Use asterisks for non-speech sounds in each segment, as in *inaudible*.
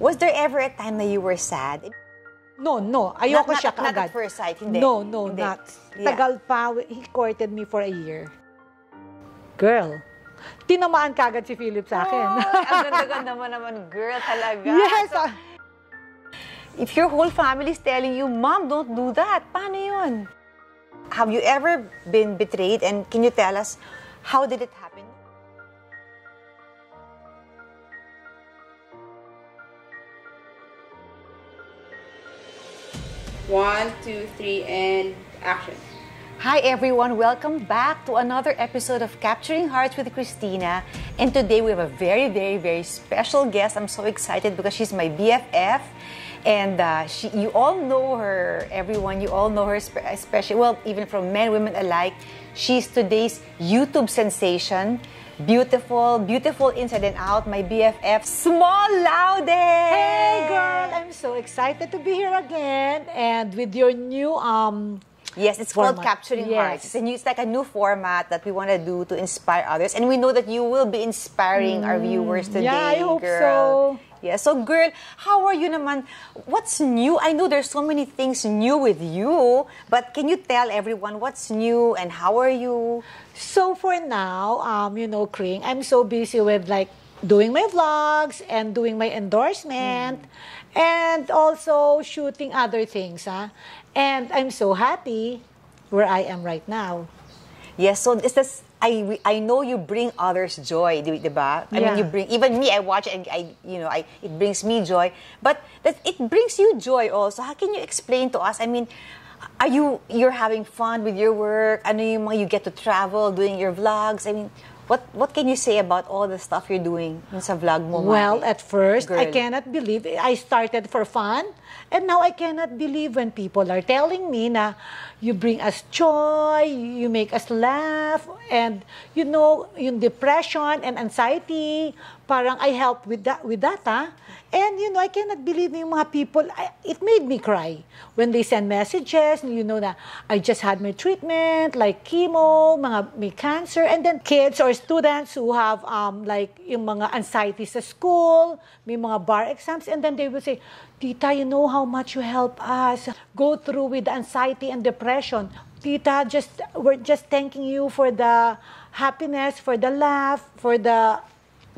Was there ever a time na you were sad? No, no. Ayoko Not- not- siya not kaagad. at first sight, hindi. No, no, Hindi. not. Yeah. Tagal pa. He courted me for a year. Girl, tinamaan kagad si Philip sa akin. Ay, ang *laughs* ganda-ganda mo naman, girl, talaga. yes! So, if your whole family is telling you, Mom, don't do that, paano yun? Have you ever been betrayed? And can you tell us, how did it One, two, three, and action. Hi everyone, welcome back to another episode of Capturing Hearts with Christina. And today we have a very, very, very special guest. I'm so excited because she's my BFF. And uh, she, you all know her, everyone, you all know her, especially, well, even from men, women alike. She's today's YouTube sensation. Beautiful, beautiful inside and out, my BFF, Small Laude! hey, girl! I'm so excited to be here again. And with your new um Yes, it's called Capturing Yes. Hearts. It's, a new, it's like a new format that we want to do to inspire others. And we know that you will be inspiring our viewers today, Mm. yeah, I hope girl. so. Yeah, so girl, how are you naman? What's new? I know there's so many things new with you, but can you tell everyone what's new and how are you? So for now, um, you know, Kring, I'm so busy with like doing my vlogs and doing my endorsement and also shooting other things, huh? And I'm so happy where I am right now. Yes, so it's this, I, I know you bring others joy, di, di ba? I mean, you bring, even me, I watch and I, you know, I, it brings me joy. But that, it brings you joy also. How can you explain to us? I mean, are you, you're having fun with your work? Yung mga you get to travel, doing your vlogs? I mean, what, what can you say about all the stuff you're doing in sa vlog mo? Well, at first, I cannot believe I started for fun. And now I cannot believe when people are telling me na you bring us joy, you make us laugh, and you know, yung depression and anxiety, parang I help with that, with that ha? And you know, I cannot believe yung mga people, I, it made me cry when they send messages, you know na I just had my treatment, like chemo, mga may cancer, and then kids or students who have um, like yung mga anxiety sa school, may mga bar exams, and then they will say, Tita, you know how much you help us go through with anxiety and depression. Tita, just we're just thanking you for the happiness, for the laugh, for the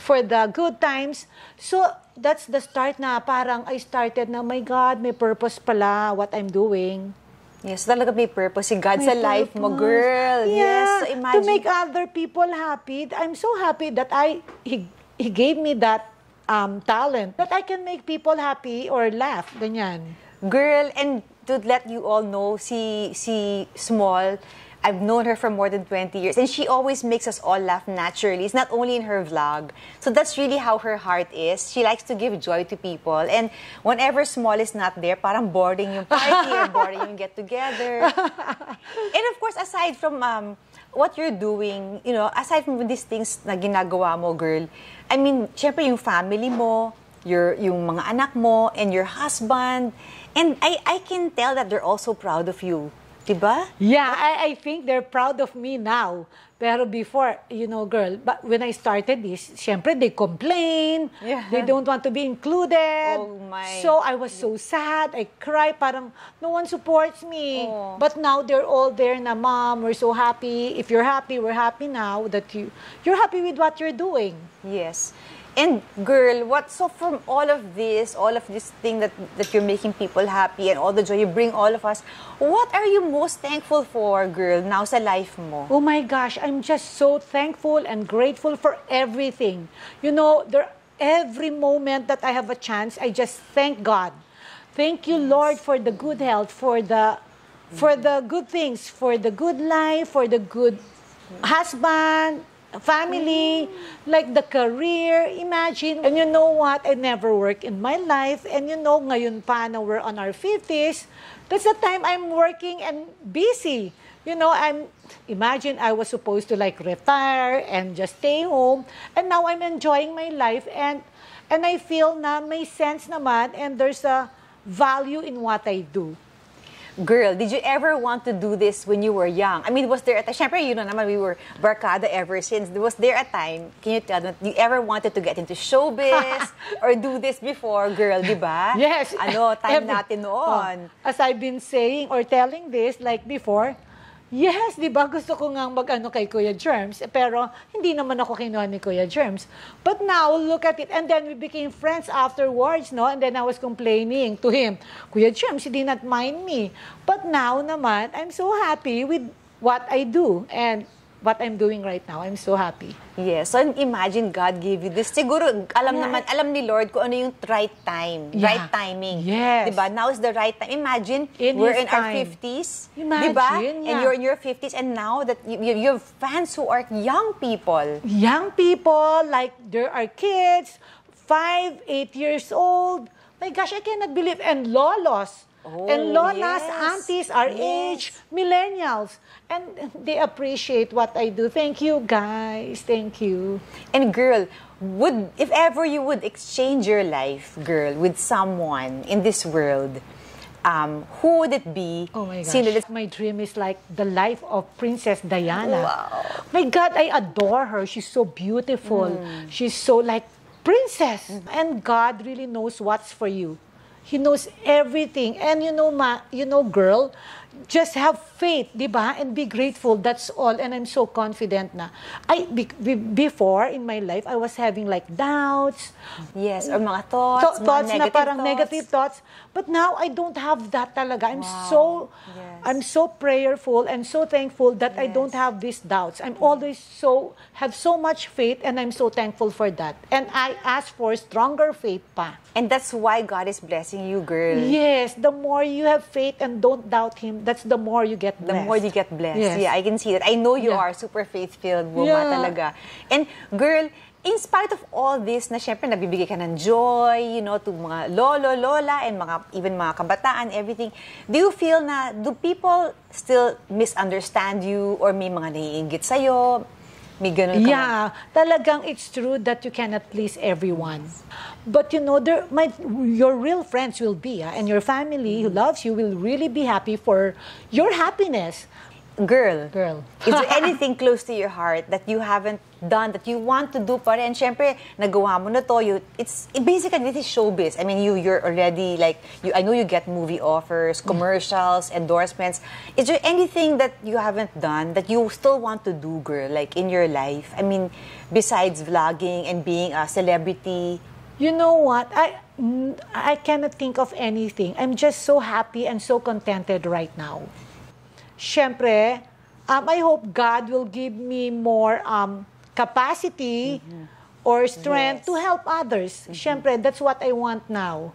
for the good times. So, that's the start na parang I started na, my God, may purpose pala what I'm doing. yes, talaga may purpose si God May sa life mo, girl. Yeah, Yes, so imagine. to make other people happy. I'm so happy that I he, he gave me that um, talent that I can make people happy or laugh. Ganyan. Girl, and to let you all know, si, si Small, I've known her for more than 20 years, and she always makes us all laugh naturally. It's not only in her vlog. So that's really how her heart is. She likes to give joy to people. And whenever Small is not there, parang boring yung party *laughs* or boring yung get-together. and of course, aside from um, what you're doing, you know, aside from these things na ginagawa mo, girl, I mean, syempre yung family mo, your yung mga anak mo, and your husband, and I, I can tell that they're also proud of you. Diba? Yeah, I, I think they're proud of me now. Pero before, you know, girl, but when I started this, syempre they complain. Yeah. They don't want to be included. Oh, my. So I was so sad. I cry. Parang no one supports me. Oh. But now they're all there na, Mom, we're so happy. If you're happy, we're happy now that you, you're happy with what you're doing. Yes. And girl, what so from all of this, all of this thing that that you're making people happy and all the joy you bring all of us, what are you most thankful for, girl, now sa life mo? Oh my gosh, I'm just so thankful and grateful for everything. You know, there every moment that I have a chance, I just thank God. Thank you, Lord, for the good health, for the for the good things, for the good life, for the good husband, family, like the career, imagine. And you know what? I never worked in my life. And you know, ngayon pa na we're on our 50s, that's the time I'm working and busy. You know, I'm, imagine I was supposed to like retire and just stay home. And now I'm enjoying my life and, and I feel na may sense naman and there's a value in what I do. Girl, did you ever want to do this when you were young? I mean, was there a time, syempre, you know naman, we were barkada ever since. Was there a time, can you tell me, you ever wanted to get into showbiz *laughs* or do this before, girl, di ba? Yes. Ano, time Every- natin noon. Oh, as I've been saying or telling this like before, yes, di ba gusto ko nga mag-ano kay Kuya Germs, pero hindi naman ako kinuha ni Kuya Germs. But now, look at it. And then we became friends afterwards, no? And then I was complaining to him, Kuya Germs, he did not mind me. But now naman, I'm so happy with what I do and what I'm doing right now. I'm so happy. Yes. So imagine God gave you this. Siguro, alam Yeah. naman, alam ni Lord kung ano yung right time, Yeah. right timing. Yes. Diba? Now is the right time. Imagine, In we're in our time. 50s. Imagine, diba? yeah. And you're in your 50s and now that you, you, you have fans who are young people. young people, like there are kids, five, eight years old. My gosh, I cannot believe. And lolos. Oh, and lolas, yes. aunties, our Yes. age, millennials. And they appreciate what I do. Thank you, guys. Thank you. And girl, would if ever you would exchange your life, girl, with someone in this world, um, who would it be? Oh my gosh. Sino My dream is like the life of Princess Diana. Wow. My God, I adore her. She's so beautiful. Mm. She's so like princess. And God really knows what's for you. He knows everything. And you know, ma, you know, girl, just have faith, di ba? And be grateful. That's all. And I'm so confident na. I be, be- before in my life, I was having like doubts, Yes, or mga thoughts, Tho- mga thoughts na negative parang thoughts. negative thoughts. But now I don't have that talaga. I'm Wow. so Yes. I'm so prayerful and so thankful that I don't Yes. have these doubts. I'm always so have so much faith and I'm so thankful for that. And I ask for stronger faith pa. And that's why God is blessing you, girl. Yes, the more you have faith and don't doubt him, that's the more you get The blessed. more you get blessed. Yes. Yeah, I can see that. I know you Yeah. are super faith-filled woman Yeah. talaga. And girl, in spite of all this, na syempre nabibigay ka ng joy, you know, to mga lolo, lola, and mga, even mga kabataan, everything, do you feel na, do people still misunderstand you or may mga naiingit sa'yo? May ganun ka? Yeah, talagang it's true that you cannot please everyone. But you know, there, my, your real friends will be, ah, and your family who loves you will really be happy for your happiness. Girl, Girl. is there *laughs* anything close to your heart that you haven't done that you want to do pa rin? Siyempre, nagawa mo na to. You, it's, it basically, this is showbiz. I mean, you, you're already like, you, I know you get movie offers, commercials, endorsements. Is there anything that you haven't done that you still want to do, girl, like in your life? I mean, besides vlogging and being a celebrity, You know what? I mm, I cannot think of anything. I'm just so happy and so contented right now. Siyempre, um, I hope God will give me more um, capacity or strength Yes. to help others. Siyempre, that's what I want now.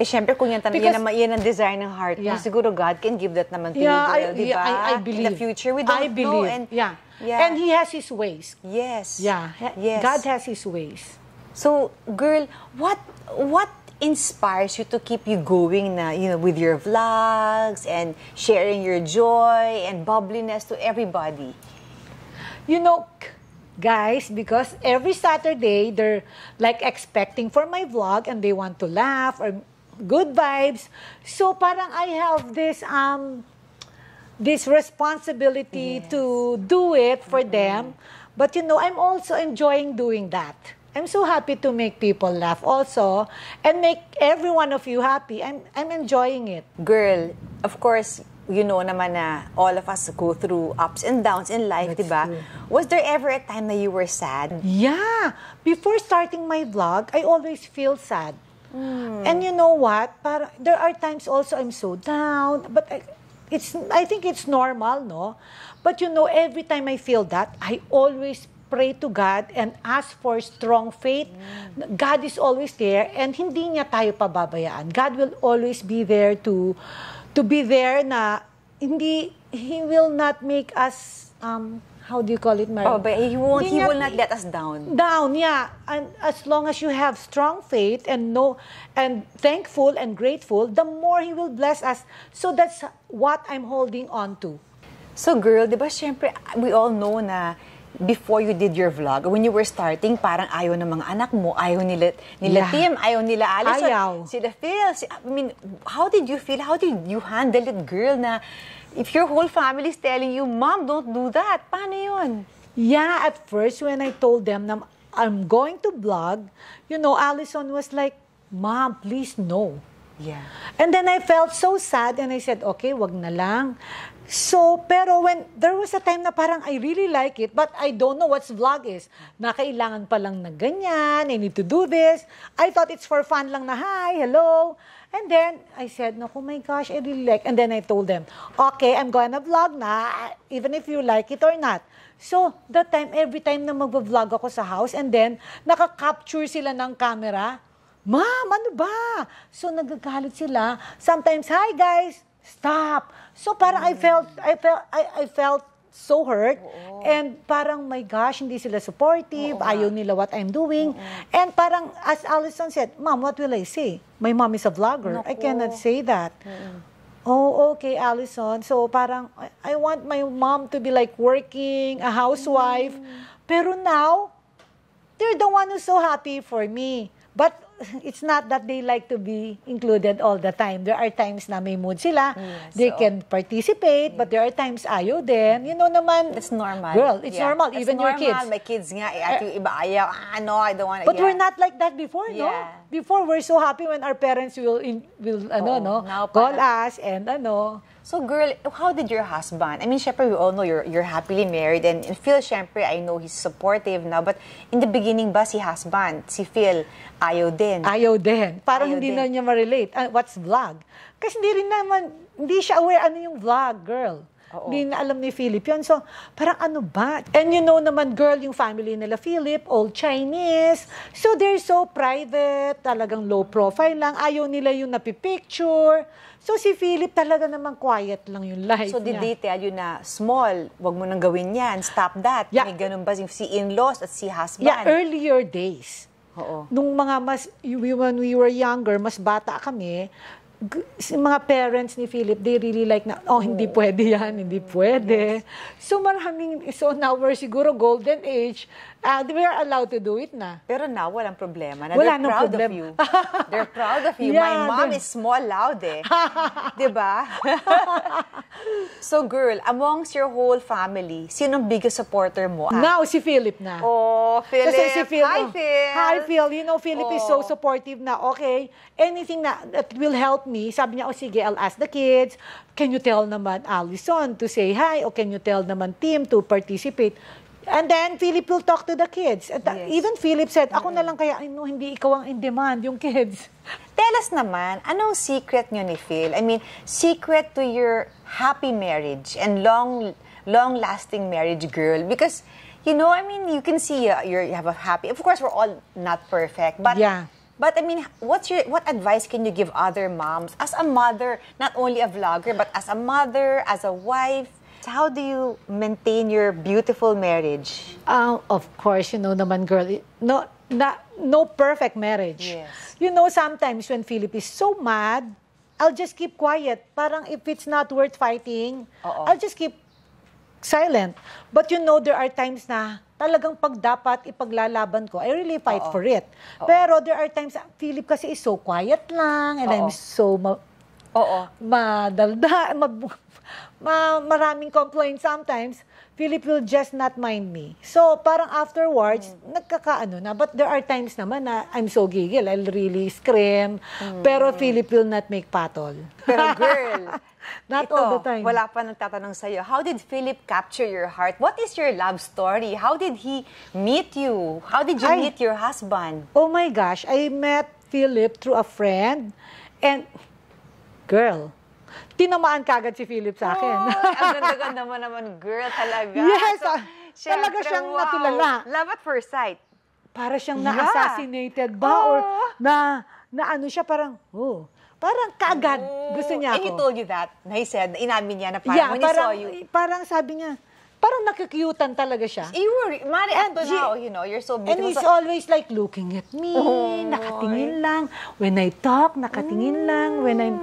eh, syempre, kung yan, tam- yan, Because- naman, yan ang desire ng heart mo, Yeah. siguro God can give that naman to Yeah, you, I, di yeah, ba? I, I believe. In the future, we don't I know. believe. And, yeah. yeah. And He has His ways. Yes. Yeah. Yes. God has His ways. So, girl, what what inspires you to keep you going na, you know, with your vlogs and sharing your joy and bubbliness to everybody? You know, guys, because every Saturday they're like expecting for my vlog and they want to laugh or good vibes. So parang I have this um this responsibility to do it for them. But you know, I'm also enjoying doing that. I'm so happy to make people laugh also and make every one of you happy. I'm I'm enjoying it. Girl, of course, you know naman na all of us go through ups and downs in life, di ba? Was there ever a time that you were sad? Yeah. Before starting my vlog, I always feel sad. And you know what? Para, there are times also I'm so down, but I, it's I think it's normal, no? But you know, every time I feel that, I always pray to God and ask for strong faith. God is always there and hindi niya tayo pababayaan. God will always be there to to be there na hindi he will not make us um how do you call it, Mary? Oh, but he won't, Hindi he niya- will not let us down. down yeah and as long as you have strong faith and know and thankful and grateful the more he will bless us so that's what i'm holding on to So girl, di ba syempre, we all know na before you did your vlog, when you were starting, parang ayaw ng mga anak mo, ayaw nila, nila Yeah. Tim, ayaw nila Alice. Ayaw. Sila Phil. Si, I mean, how did you feel? How did you handle it, girl, na if your whole family is telling you, Mom, don't do that, paano yun? Yeah, at first when I told them na I'm going to vlog, you know, Allison was like, Mom, please no. Yeah. And then I felt so sad and I said, okay, wag na lang. So, pero when, there was a time na parang I really like it, but I don't know what's vlog is. Na kailangan pa lang na ganyan, I need to do this. I thought it's for fun lang na, hi, hello. And then, I said, no, oh my gosh, I really like. And then I told them, okay, I'm gonna vlog na, even if you like it or not. So, that time, every time na mag-vlog ako sa house, and then, nakaka-capture sila ng camera, Ma'am, ano ba? So nagagalit sila. Sometimes, hi guys, stop. So parang I felt I felt I, I felt so hurt. And parang my gosh hindi sila supportive. Ayaw nila what I'm doing. And parang as Allison said mom what will I say? My mom is a vlogger. I Naku. cannot say that. Oh, okay, Allison. So parang I, I want my mom to be like working, a housewife. Pero now, they're the one who's so happy for me. But it's not that they like to be included all the time. There are times na may mood sila. Yes, they oo. can participate, but there are times ayaw din. You know naman, That's normal. Girl, it's Yeah. normal. That's Even your normal. kids. My kids nga, eh, at yung iba ayaw, ah, no, I don't want But we're not like that before, no? Yeah. Before, we're so happy when our parents will, in, will ano, Oo. no? Call us and ano. So girl, how did your husband? I mean, syempre we all know you're you're happily married and, and Phil, syempre I know he's supportive now, but in the beginning ba si husband, si Phil, ayaw din. Ayaw din. Parang Ayaw hindi din. na niya ma-relate. Ah, what's vlog? Kasi hindi rin naman, hindi siya aware ano yung vlog, girl. Oo. Hindi na alam ni Philip yun. So, parang ano ba? And you know naman, girl, yung family nila, Philip, old Chinese. So, they're so private, talagang low profile lang. Ayaw nila yung napipicture. So, si Philip talaga naman quiet lang yung life So niya. tell you na small, wag mo nang gawin yan, stop that. Yeah. May ganun ba si in-laws at si husband? Yeah, earlier days. Oo. Nung mga mas, when we were younger, mas bata kami, si mga parents ni Philip, they really like na, oh, hindi pwede yan, hindi pwede. So maraming, so now we're siguro golden age, uh, we are allowed to do it na. Pero now, walang problema. Na Wala they're proud problem. of you. They're proud of you. *laughs* Yeah, My mom they're- is small loud eh. *laughs* Di ba? *laughs* so girl, amongst your whole family, sinong biggest supporter mo? Ah, Now, si Philip na. Oh, Philip. Kasi si Phil, Hi, oh, Phil. Hi, Phil. You know, Philip is so Oh. supportive na, okay, anything na that will help me, sabi niya, oh, sige, I'll ask the kids. Can you tell naman Allison to say hi? Or can you tell naman Tim to participate? And then, Philip will talk to the kids. Uh, Yes. even Philip said, ako na lang kaya, "Ay, no, hindi ikaw ang in demand, yung kids. *laughs* Tell us naman, anong secret nyo ni Phil? I mean, secret to your happy marriage and long, long-lasting marriage, girl. Because, you know, I mean, you can see uh, you're, you have a happy. Of course, we're all not perfect, but Yeah. But I mean, what's your what advice can you give other moms as a mother, not only a vlogger, but as a mother, as a wife? How do you maintain your beautiful marriage? Uh, of course, you know naman, girl, no, na, no perfect marriage. Yes. You know, sometimes when Philip is so mad, I'll just keep quiet. Parang if it's not worth fighting, Oo. I'll just keep silent. But you know, there are times na talagang pag dapat ipaglalaban ko, I really fight Oo. for it. Pero there are times, Philip kasi is so quiet lang, and I'm Oo. so ma- Oo. madalda, ma, ma, maraming complaints sometimes, Philip will just not mind me. So, parang afterwards, nagkakaano na. But there are times naman na I'm so gigil. I'll really scream. Pero Philip will not make patol. Pero girl, *laughs* Not ito, all the time. wala pa nagtatanong sa'yo. How did Philip capture your heart? What is your love story? How did he meet you? How did you Ay. meet your husband? Oh my gosh, I met Philip through a friend. And, girl, tinamaan kagad si Philip sa akin. Oh, ang *laughs* ganda-ganda mo naman, girl, talaga. Yes, ah, syempre, talaga siyang wow. natulala. Love at first sight. para siyang Yeah. na-assassinated ba or Oh. na na ano siya parang oh parang kaagad gusto niya And he ako. told you that? Na he said, inamin niya na parang yeah, when he parang saw you. parang sabi niya parang nakikyutan talaga siya. You were, Mari, And up to now, you know, you're so And beautiful. he's So- always like looking at me, nakatingin lang. When I talk, nakatingin lang. When I'm,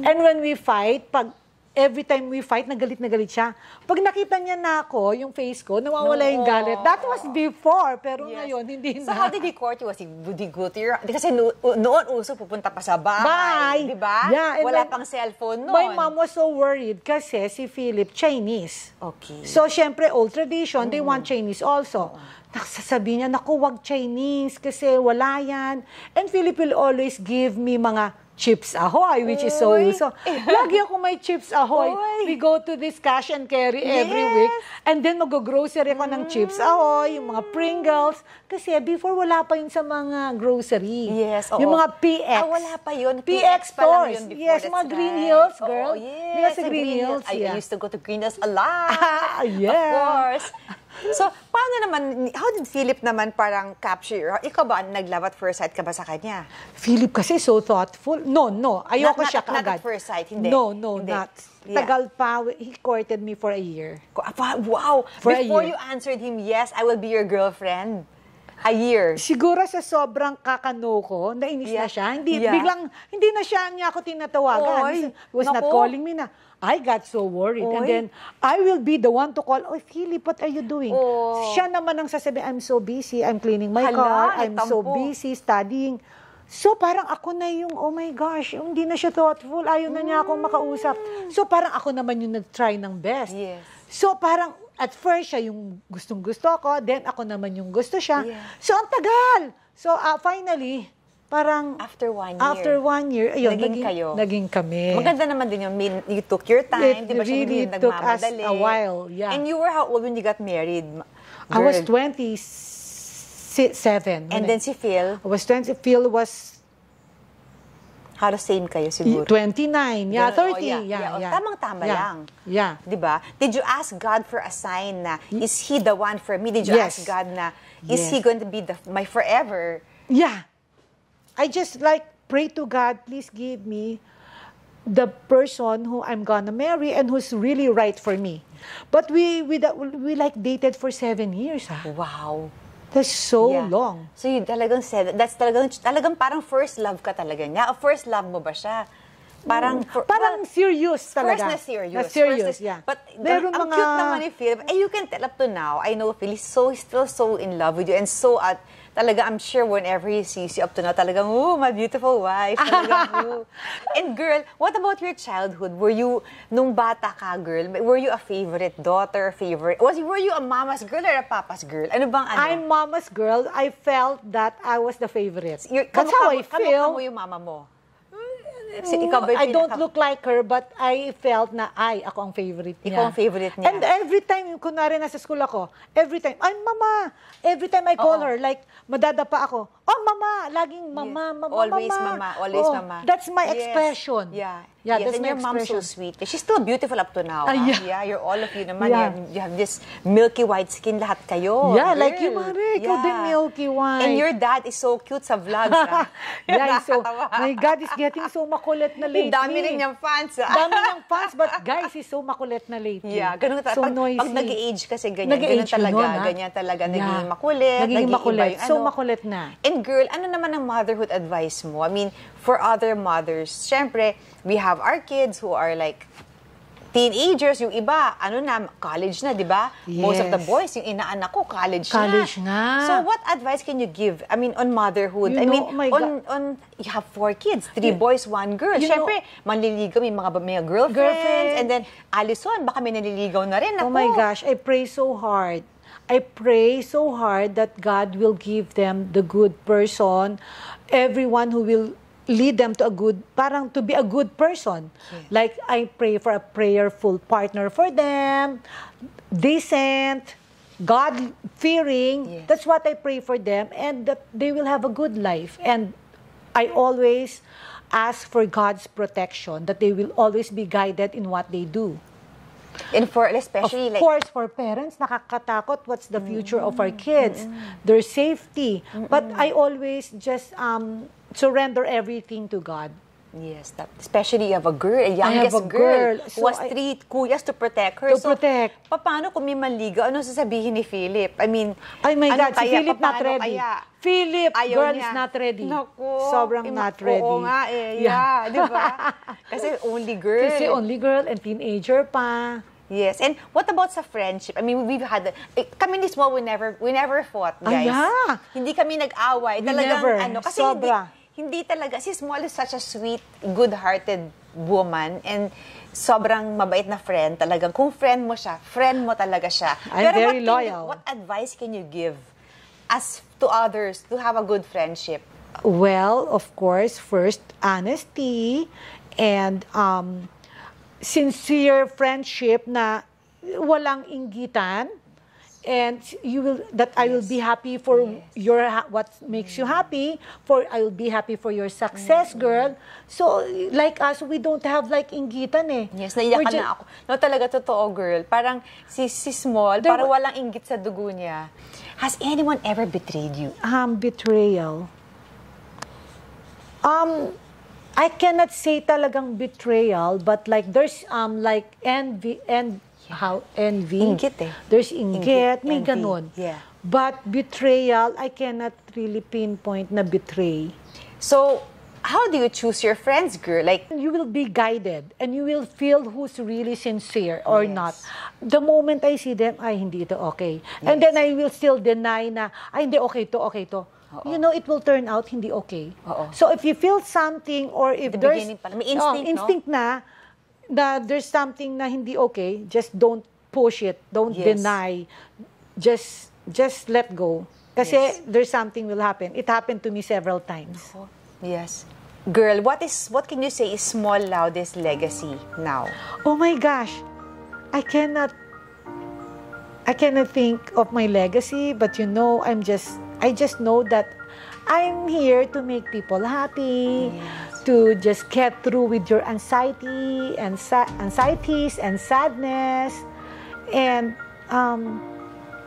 and when we fight, pag every time we fight, nagalit na galit siya. Pag nakita niya na ako, yung face ko, nawawala yung galit. That was before, pero Yes. ngayon, hindi So na. how did he court you? Was he, your... di Kasi no, noon uso pupunta pa sa bahay. Bye! Di ba? Yeah, Wala my- pang cellphone noon. My mom was so worried kasi si Philip, Chinese. Okay. So, syempre, old tradition, they Mm. want Chinese also. Nakasasabi niya, naku, wag Chinese kasi wala yan. And Philip will always give me mga chips ahoy, which is so, Uy. so, lagi ako may chips ahoy. Uy. We go to this cash and carry every Yes. Mm. week. And then mag-grocery ako ng chips ahoy, yung mga Pringles. Kasi before, wala pa yun sa mga grocery. Yes, oo. Yung mga PX. Ah, wala pa yun. PX lang stores. yun before. Yes, mga Green right. Hills, Oo, girl. yes, Di ba sa sa Green Hills? I, I Yeah. used to go to Green Hills a lot. *laughs* Ah, yeah. Of course. So, paano naman, how did Philip naman parang capture your heart? Ikaw ba, nag-love at first sight ka ba sa kanya? Philip kasi so thoughtful. No, no. Ayoko Not- siya not- not kaagad. at first sight, hindi. No, no, Hindi. not. Yeah. Tagal pa. He courted me for a year. Apa, Wow! For a Before year. you answered him, yes, I will be your girlfriend. A year. Siguro sa sobrang kakano ko, nainis Yeah. na siya. Hindi, Yeah. biglang, hindi na siya niya ako tinatawagan. Oy, was not naku. calling me na. I got so worried. And Oy. then, I will be the one to call, Oh, Philip, what are you doing? Oh. Siya naman ang sasabi, I'm so busy. I'm cleaning my Hala, car. I'm so tampo. busy studying. So, parang ako na yung, oh my gosh, hindi na siya thoughtful. Ayaw na niya akong makausap. So, parang ako naman yung nag-try ng best. Yes. So, parang at first siya yung gustong-gusto ko, then ako naman yung gusto siya. Yeah. So, ang tagal. So, ah, finally, parang After one year. after one year, ayun, Naging naging, kayo. naging kami. Maganda naman din yun. You took your time. It di ba? Siya really hindi took us a while, yeah. And you were how old when you got married? I was Girl. 27. And then si Phil, I was 20. Phil was halos same kayo siguro. 29. Yeah, Ganun, 30. oh, yeah, yeah. Oh, yeah. Tamang-tama Yeah. lang. Yeah. Di ba? Did you ask God for a sign na, is He the one for me? Did you Yes. ask God na, is Yes. He going to be the, my forever? Yeah. I just like pray to God, please give me the person who I'm gonna marry and who's really right for me. But we we, we like dated for seven years. Ha? Wow. That's so Yeah. long. So you talagang said, that's talagang, talagang parang first love ka talaga niya. O first love mo ba siya? Parang, for- Parang well, serious talaga. First na serious. Na serious, First yeah. But Meron ang mga- cute naman ni Phil. And you can tell up to now, I know Phil is so, still so in love with you and so at, talaga, I'm sure whenever he sees you up to now, talagang, oh, my beautiful wife. Talagang. *laughs* And girl, what about your childhood? Were you, nung bata ka, girl, were you a favorite daughter, favorite, was were you a mama's girl or a papa's girl? Ano bang ano? I'm mama's girl. I felt that I was the favorite. You're- That's how I mo- kamukha feel. mo yung mama mo. Si, ikaw ba I don't look like her, but I felt na ay, ako ang favorite niya. Ikaw ang favorite niya. And every time, kunwari nasa school ako, every time, ay, mama! Every time I call Oo. her, like, madadapa ako, oh, mama! Laging mama, mama, always mama. mama, always Oo, mama. That's my Yes. expression. Yeah. Yeah, yes, that's and my your mom's so sweet. She's still beautiful up to now. Ah, ah. yeah. you're all of you naman. Yeah. You, have, you have this milky white skin lahat kayo. Yeah, like you, girl. Mare. Ikaw din milky white. And your dad is so cute sa vlogs. *laughs* ah. yeah, he's so, *laughs* my God, he's getting so makulit na *laughs* lately. Dami rin niyang fans. ah. Dami niyang fans, but guys, he's so makulit na lately. Yeah, ganun talaga. So pag, noisy. pag nag-age kasi ganyan, ganun Nag-age yun talaga. nun, ganyan talaga. Yeah. Naging makulit. Naging makulit. yung So ano. makulit na. And girl, ano naman ang motherhood advice mo? I mean, for other mothers, syempre, we have our kids who are like teenagers, yung iba, ano na, college na, di ba? Most of the Yes. boys, yung inaanak ko, college, College na. na. So, what advice can you give? I mean, on motherhood? You I know, mean, oh on, on, you have four kids, three boys, one girl. you Syempre, manliligaw, may mga, may girlfriends, Girlfriend. and then, Alison, baka may naliligaw na rin. Oh Ako. my gosh, I pray so hard. I pray so hard that God will give them the good person, everyone who will lead them to a good, parang to be a good person. Like I pray for a prayerful partner for them, decent, God-fearing. Yes. That's what I pray for them and that they will have a good life. And I always ask for God's protection, that they will always be guided in what they do. And for, especially, of like, course, for parents, nakakatakot what's the future of our kids, their safety. But I always just um, surrender everything to God. Yes, that, especially you have a girl, a have youngest a girl. who So has I- three kuyas to protect her. To protect. paano kung may manligaw? Ano sasabihin ni Philip? I mean, Ay my ano God, si kaya? Philip not ready. Kaya? Philip, Ayaw girl niya. is not ready. Naku, Sobrang ima- not ready. Oo nga eh, Yeah. yeah, di ba? *laughs* Kasi only girl. Kasi only girl and teenager pa. Yes, and what about sa friendship? I mean, we've had, eh, kami ni Small, we never, we never fought, Ah, guys. yeah. Hindi kami nag-away. We Talagang, never. ano, kasi Sobra. hindi, hindi talaga, si Small is such a sweet, good-hearted woman, and sobrang mabait na friend talagang. Kung friend mo siya, friend mo talaga siya. I'm very what can you- loyal. what advice can you give as to others to have a good friendship? Well, of course, first, honesty and um, sincere friendship na walang inggitan and you will that I will be happy for your ha- what makes you happy for I will be happy for your success girl so like us we don't have like inggitan eh Yes, We're ju- na ako. No, talaga, totoo, girl. Parang si, si Small, There parang wa- walang inggit sa dugo niya. Has anyone ever betrayed you? um, betrayal. Um, I cannot say talagang betrayal, but like there's um like envy and how envy. Inggit eh. There's inggit, may envy. ganon. Yeah. But betrayal, I cannot really pinpoint na betray. So, how do you choose your friends, girl? Like, You will be guided and you will feel who's really sincere or Yes. not. The moment I see them, ay, hindi ito okay. And then I will still deny na, ay, hindi okay to, okay to. You know, it will turn out hindi okay. Oo. So if you feel something or if The there's... pala. May Oh, instinct, no? instinct na, na there's something na hindi okay, just don't push it. Don't Yes. deny. Just, just let go. Kasi Yes. there's something will happen. It happened to me several times. yes. Girl, what is what can you say is Small Loudest legacy now? Oh my gosh, I cannot, I cannot think of my legacy, but you know, I'm just, I just know that I'm here to make people happy, to just get through with your anxiety and sa- anxieties and sadness, and um,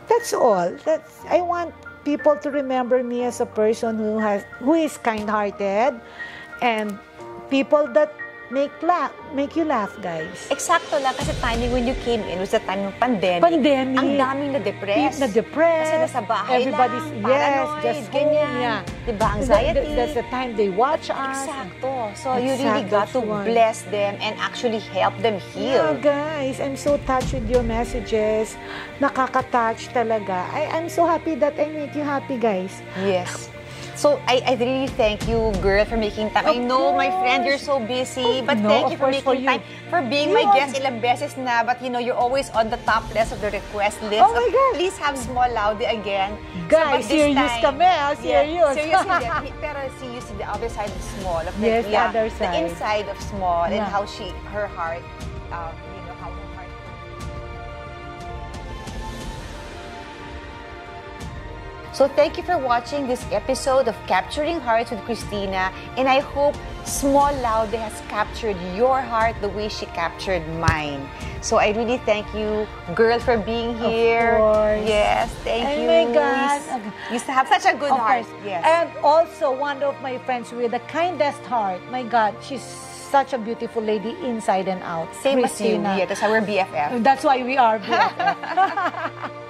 that's all. That's I want people to remember me as a person who has who is kind-hearted, and people that make laugh, make you laugh, guys. Eksakto lang kasi timing when you came in was the time ng pandemic. Pandemic. Ang daming na-depress. Na-depress. Kasi nasa bahay Everybody's, lang, yes, paranoid, just ganyan. home, yeah. Diba, anxiety. That- that- that's the time they watch us. Eksakto. So, you really got to one. bless them and actually help them Yeah, heal. guys, I'm so touched with your messages. Nakaka-touch talaga. I, I'm so happy that I make you happy, guys. Yes. So, I, I really thank you, girl, for making time. I Of know, my friend, course. you're so busy, but No, thank of you for course, for making you. time, for being You my guest ilang beses na, but you know, you're always on the top list of the request list. Oh my of, God. Please have Small Laude again. Guys, this serious time- kami, ah, Yeah, serious. serious *laughs* hindi. Pero serious the other side of Small. Of the- Yes, yeah, other The side. inside of Small and Yeah. how she, her heart, um, So thank you for watching this episode of Capturing Hearts with Christina, and I hope Small Laude has captured your heart the way she captured mine. So I really thank you, girl, for being here. course. Yes, thank Oh you. my God. You s- used to have such a good Of heart. course. Yes. And also, one of my friends with the kindest heart. My God, she's such a beautiful lady inside and out. Same as you. Christina. Yeah, that's how we're BFF. That's why we are BFF. *laughs*